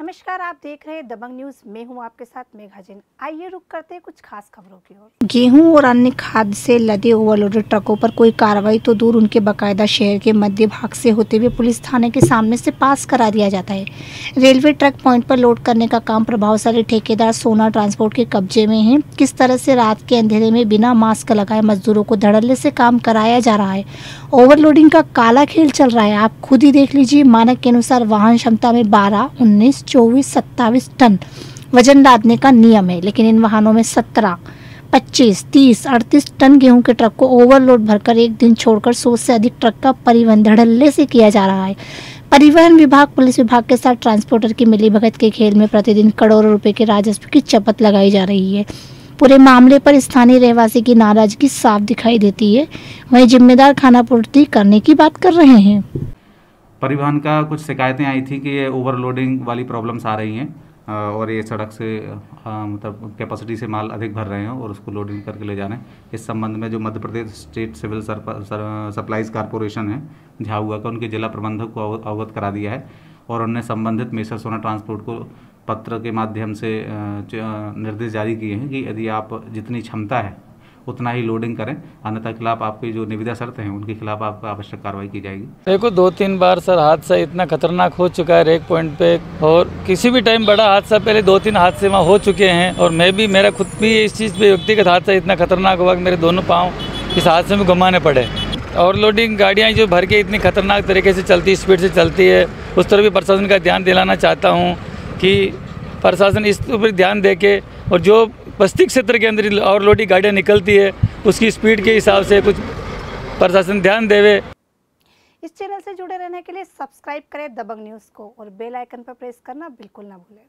नमस्कार, आप देख रहे हैं दबंग न्यूज़। मैं हूँ आपके साथ मेघा जैन। आइए रुक करते हैं कुछ खास खबरों की ओर। गेहूँ और अन्य खाद से लदे ओवरलोडेड ट्रकों पर कोई कार्रवाई तो दूर उनके बकायदा शहर के मध्य भाग से होते हुए पुलिस थाने के सामने से पास करा दिया जाता है। रेलवे ट्रक पॉइंट पर लोड करने का काम प्रभावशाली ठेकेदार सोना ट्रांसपोर्ट के कब्जे में है। किस तरह से रात के अंधेरे में बिना मास्क लगाए मजदूरों को धड़ल्ले से काम कराया जा रहा है? ओवरलोडिंग का काला खेल चल रहा है। आप खुद ही देख लीजिए, मानक के अनुसार वाहन क्षमता में बारह, उन्नीस चौबीस, सत्ताईस टन वज़न लादने का नियम है, लेकिन इन वाहनों में सत्रह, पच्चीस, तीस, अड़तीस टन गेहूँ के ट्रक को ओवरलोड भरकर एक दिन छोड़कर सौ से अधिक ट्रक का परिवहन धड़ल्ले से किया जा रहा है। परिवहन विभाग, पुलिस विभाग के साथ ट्रांसपोर्टर की मिलीभगत के खेल में प्रतिदिन करोड़ों रुपए के राजस्व की चपत लगाई जा रही है। पूरे मामले पर स्थानीय रहवासी की नाराज़गी साफ़ दिखाई देती है। वहीं जिम्मेदार खाना पूर्ति करने की बात कर रहे हैं। परिवहन का कुछ शिकायतें आई थी कि ये ओवरलोडिंग वाली प्रॉब्लम्स आ रही हैं और ये सड़क से मतलब कैपेसिटी से माल अधिक भर रहे हैं और उसको लोडिंग करके ले जा रहे हैं। इस संबंध में जो Madhya Pradesh state civil supplies corporation है झाहुआ का उनके जिला प्रबंधक को अव- अवगत करा दिया है और उन्होंने संबंधित मेसर सोना ट्रांसपोर्ट को पत्र के माध्यम से निर्देश जारी किए हैं कि यदि आप जितनी क्षमता है उतना ही लोडिंग करें, अन्यथा खिलाफ आपकी जो निविदा शर्त हैं, उनके खिलाफ आपको आवश्यक कार्रवाई की जाएगी। देखो दो तीन बार सर हादसा इतना खतरनाक हो चुका है रेक पॉइंट पे, और किसी भी टाइम बड़ा हादसा, पहले दो तीन हादसे वहाँ हो चुके हैं, और मैं भी, मेरा खुद भी इस चीज़ पे व्यक्तिगत हादसा इतना खतरनाक हुआ कि मेरे दोनों पाँव इस हादसे में घुमाने पड़े। और लोडिंग गाड़ियाँ जो भर के इतनी खतरनाक तरीके से चलती स्पीड से चलती है, उस तरफ़ भी प्रशासन का ध्यान दिलाना चाहता हूँ कि प्रशासन इस पर ध्यान दे के और जो बस्ती क्षेत्र के अंदर और लोडी गाड़ियाँ निकलती है, उसकी स्पीड के हिसाब से कुछ प्रशासन ध्यान देवे। इस चैनल से जुड़े रहने के लिए सब्सक्राइब करें दबंग न्यूज़ को और बेल आइकन पर प्रेस करना बिल्कुल ना भूलें।